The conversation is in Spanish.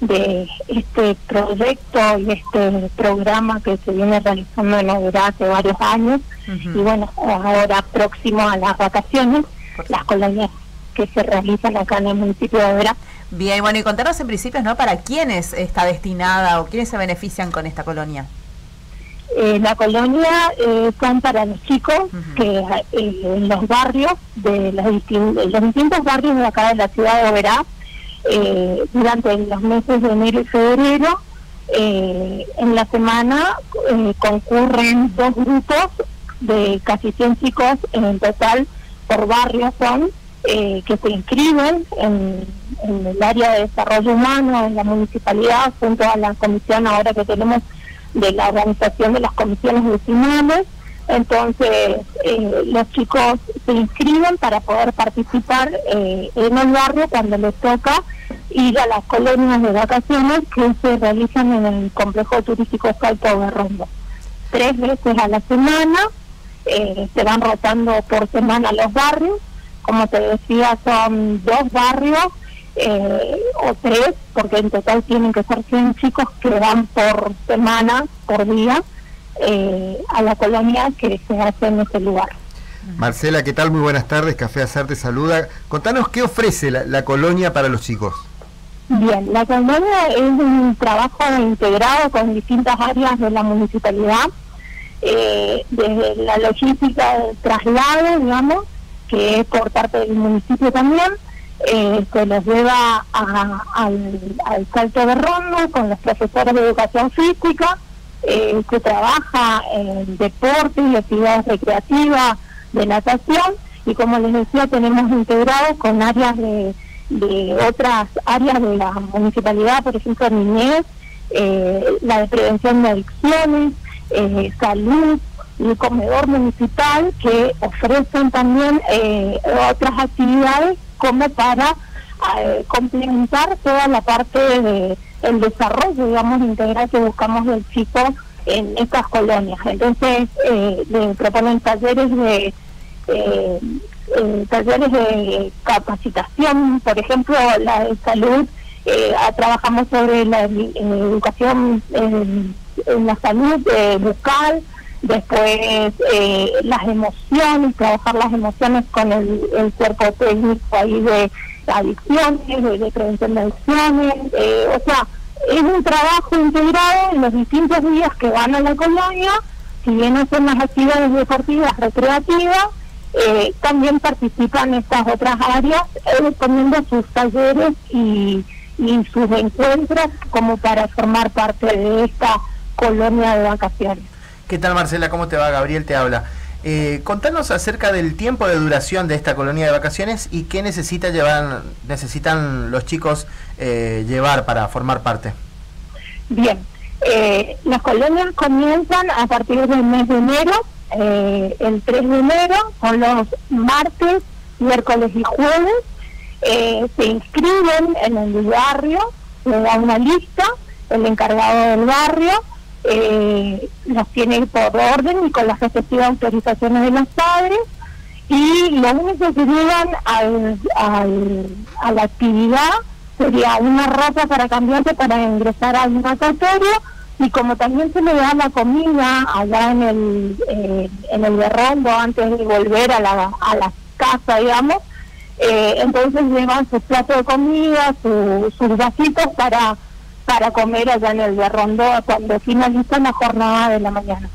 de este proyecto y este programa que se viene realizando en Oberá hace varios años y bueno, ahora próximo a las vacaciones, las colonias que se realizan acá en el municipio de Oberá. Bien, bueno, y contarnos en principio, ¿no? ¿Para quiénes está destinada o quiénes se benefician con esta colonia? Eh, la colonia eh, son para los chicos que eh, en los barrios, de los, los distintos barrios de acá de la ciudad de Oberá, eh, durante los meses de enero y febrero, en la semana concurren dos grupos de casi 100 chicos en total por barrio son que se inscriben en, en el área de desarrollo humano en la municipalidad junto a la comisión ahora que tenemos de la organización de las comisiones vecinales. Entonces, eh, los chicos se inscriben para poder participar eh, en el barrio cuando les toca ir a las colonias de vacaciones que se realizan en el complejo turístico Salto de Rondo. Tres veces a la semana, eh, se van rotando por semana los barrios. Como te decía, son dos barrios o tres, porque en total tienen que ser 100 chicos que van por semana, por día, eh, a la colonia que se hace en ese lugar. Marcela, ¿qué tal? Muy buenas tardes, Café Azar te saluda. Contanos qué ofrece la, colonia para los chicos. Bien, la colonia es un trabajo integrado con distintas áreas de la municipalidad, eh, desde la logística del traslado, digamos, que es por parte del municipio también, eh, se los lleva al, Salto de Rondo con los profesores de educación física, eh, se trabaja en deporte y actividades recreativas de natación y como les decía tenemos integrados con áreas de, otras áreas de la municipalidad, por ejemplo niñez, eh, la de prevención de adicciones, eh, salud, y comedor municipal que ofrecen también otras actividades como para eh, complementar toda la parte de el desarrollo, digamos, integral que buscamos del chico en estas colonias. Entonces, eh, le proponen talleres de eh, talleres de capacitación, por ejemplo, la de salud, trabajamos sobre la educación en, la salud bucal, después eh, las emociones, trabajar las emociones con el, cuerpo técnico ahí de adicciones, de, de eh, o sea, es un trabajo integrado en los distintos días que van a la colonia, si bien hacen las actividades deportivas recreativas, eh, también participan estas otras áreas, poniendo sus talleres y, y sus encuentros como para formar parte de esta colonia de vacaciones. ¿Qué tal Marcela? ¿Cómo te va? Gabriel te habla. Eh, contanos acerca del tiempo de duración de esta colonia de vacaciones y qué necesita llevar, necesitan los chicos eh, llevar para formar parte. Bien, eh, las colonias comienzan a partir del mes de enero, el 3 de enero, son los martes, miércoles y jueves. se inscriben en el barrio, le da una lista, el encargado del barrio eh, los tiene por orden y con las respectivas autorizaciones de los padres. Y lo único que llevan al, a la actividad sería una ropa para cambiarse para ingresar al natatorio y como también se le da la comida allá en el eh, en el derrombo antes de volver a la, a la casa digamos eh, entonces llevan su plato de comida sus vasitos para para comer allá en el de Rondó cuando finaliza la jornada de la mañana.